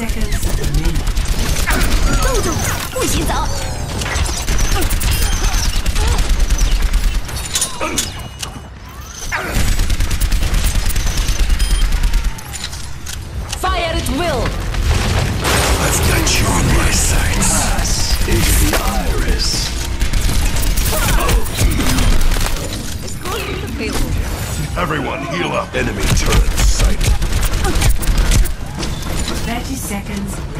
seconds 豆豆，不许走！seconds.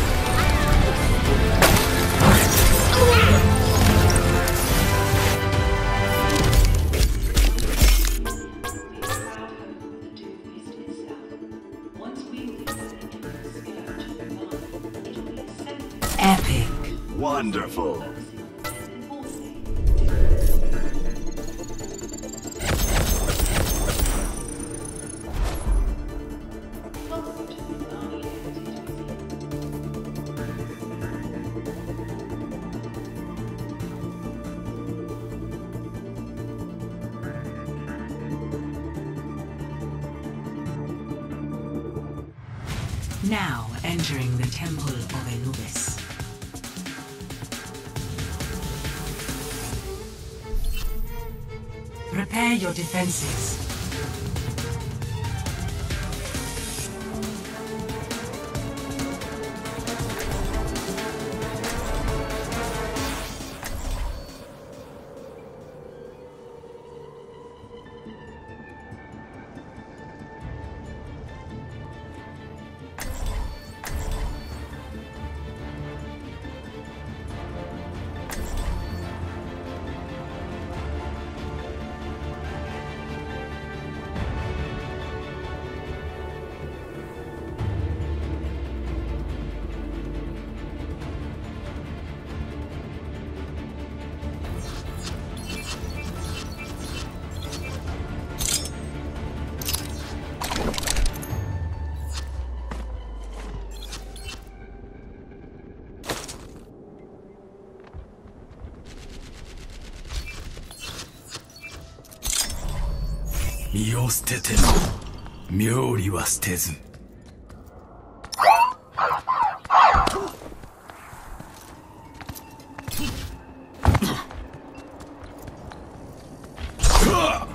Wonderful! Now entering the Temple of Anubis. Prepare your defenses. 身を捨てても妙理は捨てず。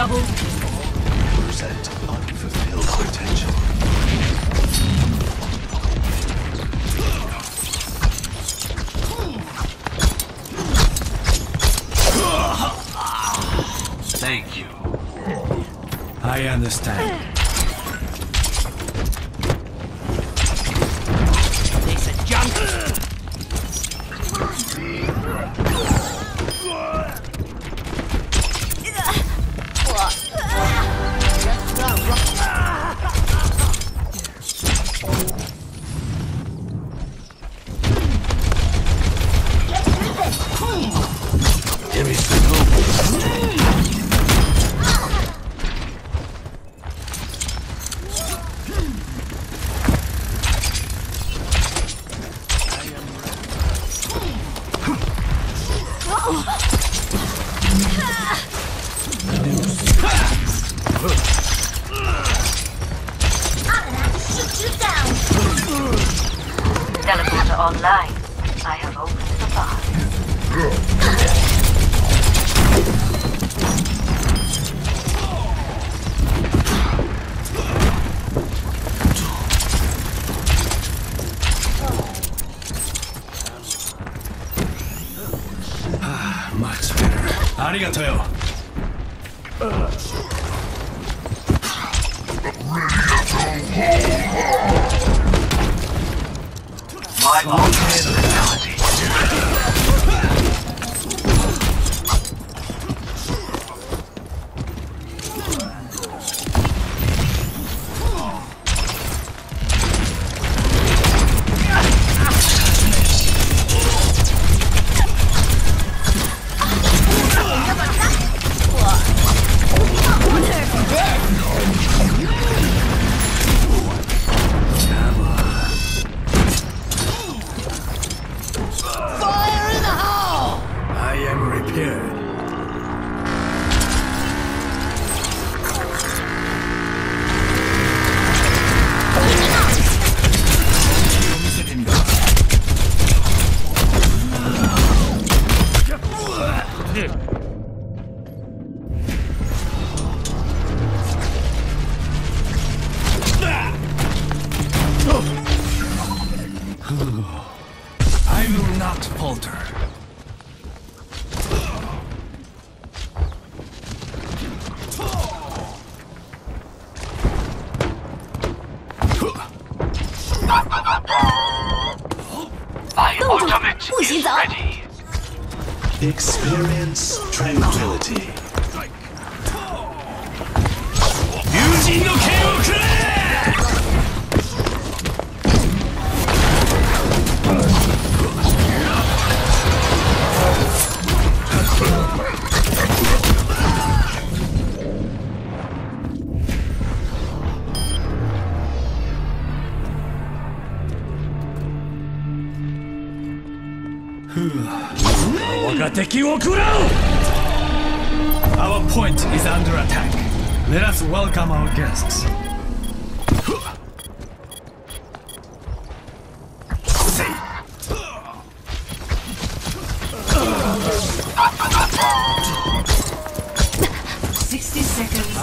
Double ありがとうよ My ultimate Experience tranquility. Our point is under attack. Let us welcome our guests. Sixty seconds.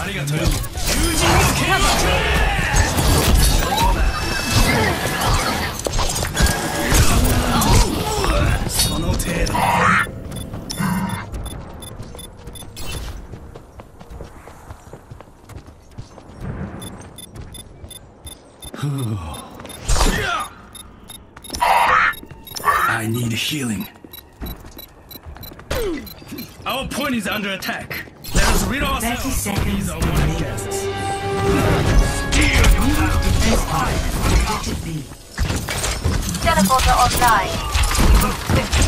Healing. Our point is under attack. Let us rid ourselves 30 of seconds these unwanted guests. Defense part. Objective B. Teleporter online.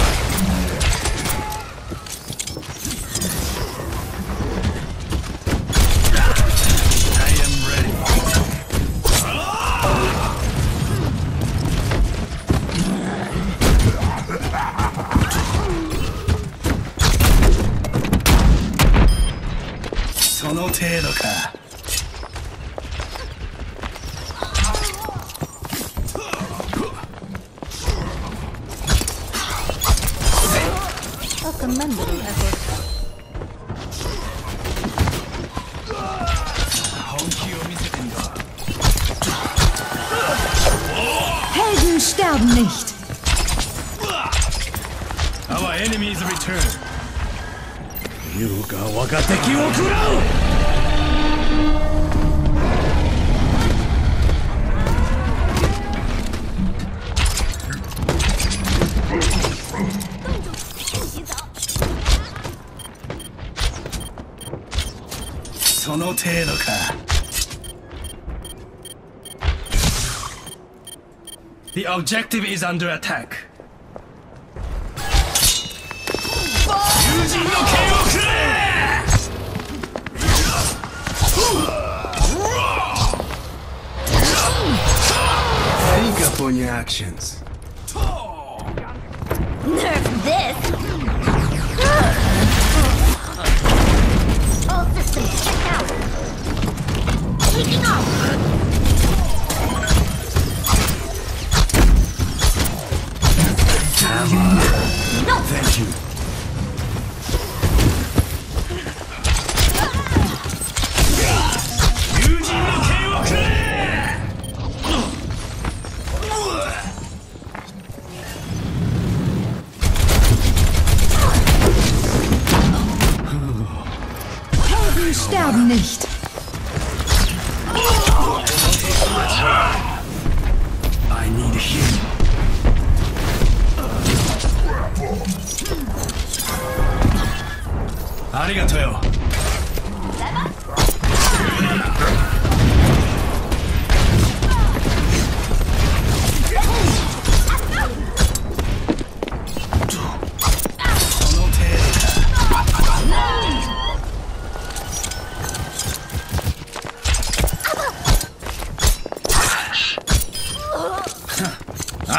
が我が敵を食らうの程度か The objective is under attack 友人の剣をくれ Think upon your actions Nerf this! sterben nicht.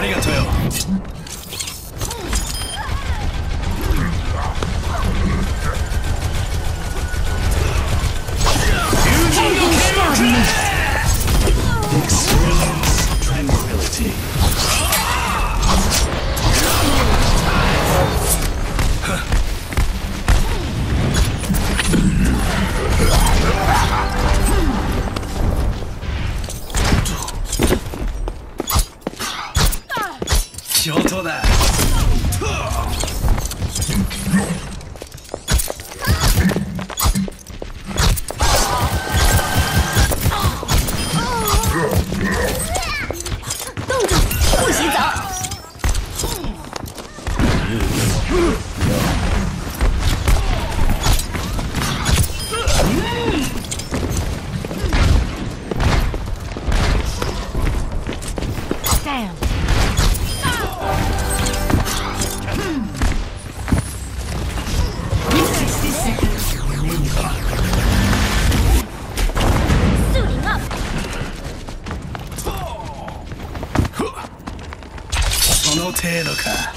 많이 같아요. その程度か。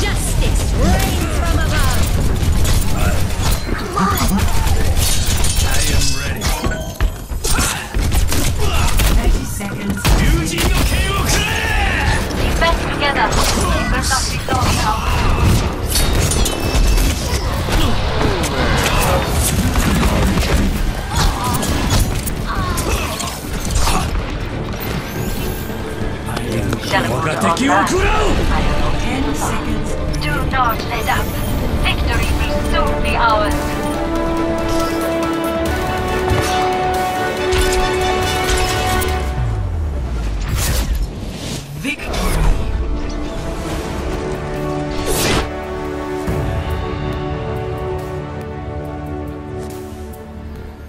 Justice reign from above. I am ready. 30 seconds. 友人の剣をくれ Defend together. Keep us up fast. I have ten seconds. Do not let up. Victory will soon be ours. Victory.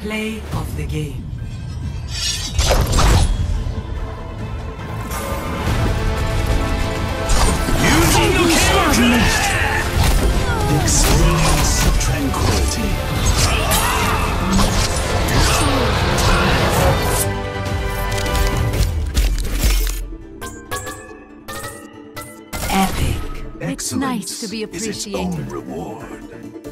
Play of the game. It's nice to be Excellence is its appreciated. own reward.